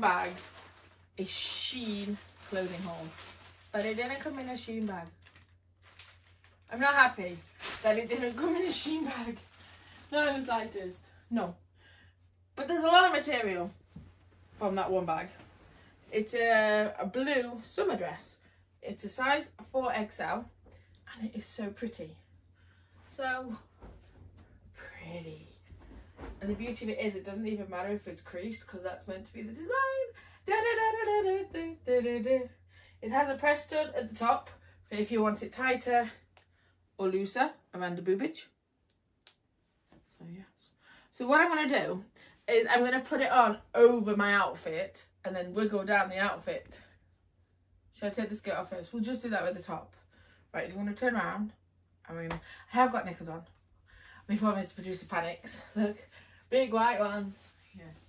bag, a SHEIN clothing haul, but it didn't come in a SHEIN bag. I'm not happy that it didn't come in a SHEIN bag. Not in the slightest. No. But there's a lot of material from that one bag. It's a, a blue summer dress. It's a size 4XL and it is so pretty. So pretty. And the beauty of it is it doesn't even matter if it's creased because that's meant to be the design. It has a press stud at the top if you want it tighter or looser around the boobage. So yes. So what I'm going to do is I'm going to put it on over my outfit and then wiggle down the outfit. Should I take the skirt off first? We'll just do that with the top. Right, so I'm going to turn around. I mean, I have got knickers on. Before Mr. Producer panics. Look, big white ones. Yes.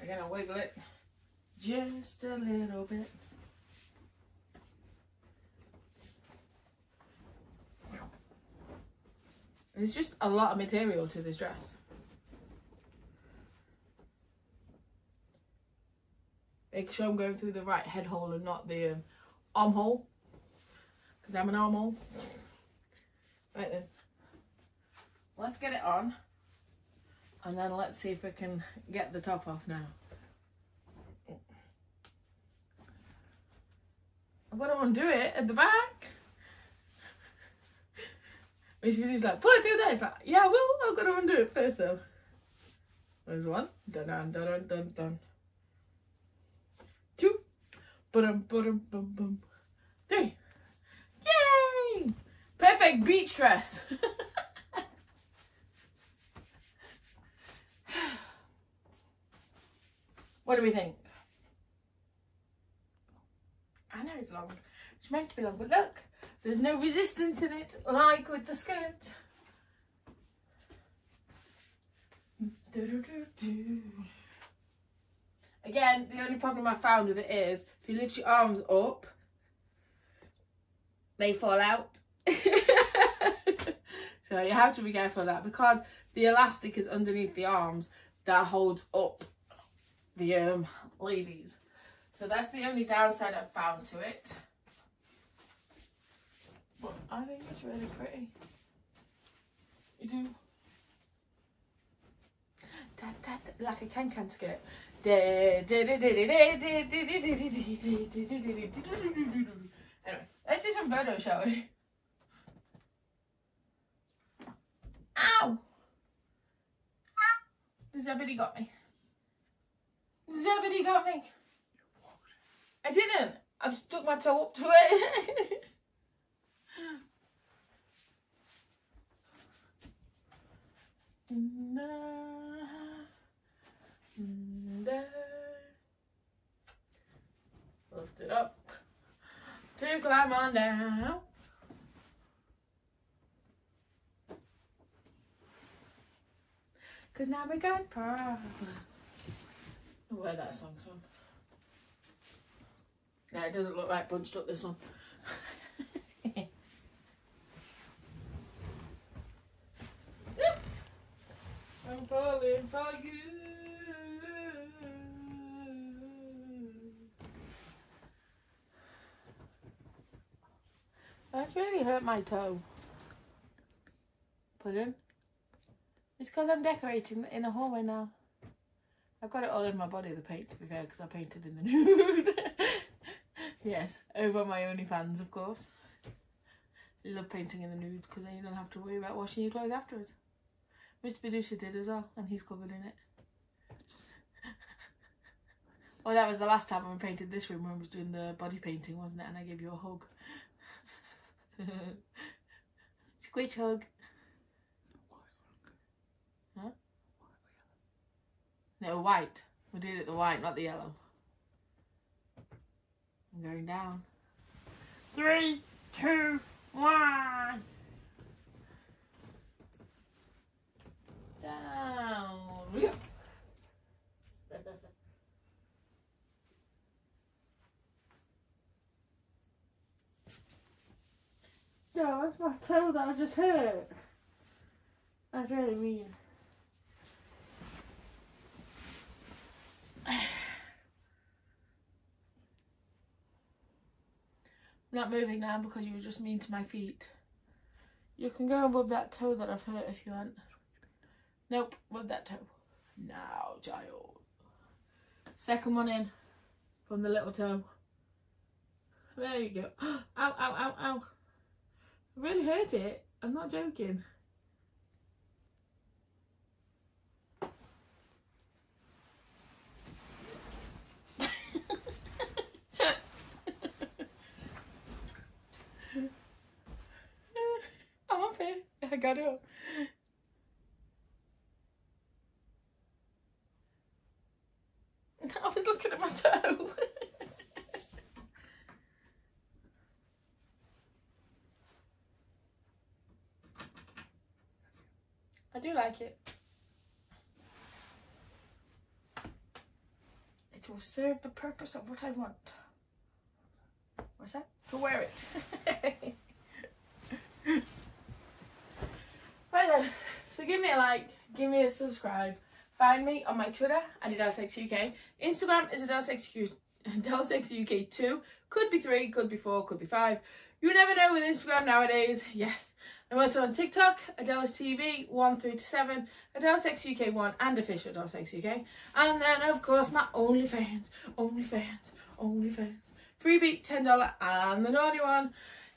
I'm going to wiggle it just a little bit. There's just a lot of material to this dress. Make sure I'm going through the right head hole and not the um, arm hole. Because I'm an arm hole. Right then. Let's get it on. And then let's see if we can get the top off now. I've got to undo it at the back. Basically, he's like, pull it through there. It's like, yeah, well, I've got to undo it first though. There's one. Dun dun dun dun dun. Two. Boom boom boom boom. Three. Yay! Perfect beach dress. what do we think? I know it's long. It's meant to be long, but look, there's no resistance in it, like with the skirt. Again, the only problem I found with it is, if you lift your arms up, they fall out. so you have to be careful of that because the elastic is underneath the arms that holds up the um, ladies. So that's the only downside I've found to it. But I think it's really pretty. You do. That, that, like a can-can skirt. Anyway, let's do some photos, shall we? Ow! everybody got me. Zebedee got me. I didn't. I've stuck my toe up to it. Lift it up to climb on down. Cause now we got problems. Where that song's from. No, it doesn't look right bunched up this one. I'm falling for you. That's really hurt my toe. Put in. It's because I'm decorating in the hallway now. I've got it all in my body, the paint, to be fair, because I painted in the nude. yes, over my OnlyFans, of course. Love painting in the nude because then you don't have to worry about washing your clothes afterwards. Mr. Producer did as well, and he's covered in it. well, that was the last time I painted this room when I was doing the body painting, wasn't it? And I gave you a hug. Squish hug. No, white. We did it the white, not the yellow. I'm going down. Three, two, one. down. Yeah, that's my toe that I just hurt. That's really mean. I'm not moving now because you were just mean to my feet. You can go and rub that toe that I've hurt if you want. Nope, rub that toe. Now, child. Second one in from the little toe. There you go. ow, ow, ow, ow. I really hurt it. I'm not joking. I'm up got. I was looking at my toe. I do like it. It will serve the purpose of what I want. What's that? To wear it. right then, so give me a like, give me a subscribe. Find me on my Twitter at AdeleSexyUK. Instagram is AdeleSexyUK2. Could be 3, could be 4, could be 5. You never know with Instagram nowadays. Yes. I'm also on TikTok, Adele's TV, 1 through to 7, Adele's Sex UK 1 and official UK. And then, of course, my OnlyFans, OnlyFans, OnlyFans. Freebie, $10 and the naughty one.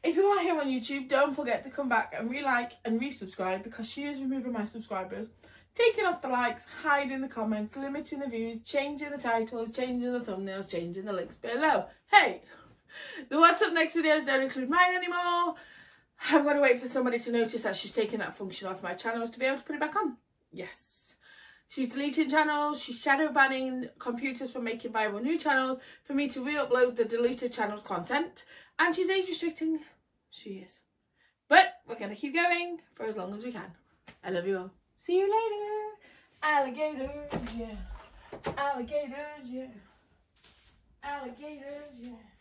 If you are here on YouTube, don't forget to come back and re-like and resubscribe because she is removing my subscribers. Taking off the likes, hiding the comments, limiting the views, changing the titles, changing the thumbnails, changing the links below. Hey! The What's Up Next videos don't include mine anymore. I've got to wait for somebody to notice that she's taking that function off my channels to be able to put it back on. Yes. She's deleting channels, she's shadow banning computers from making viral new channels for me to re-upload the deleted channel's content. And she's age restricting. She is. But we're going to keep going for as long as we can. I love you all. See you later. Alligators, yeah. Alligators, yeah. Alligators, yeah.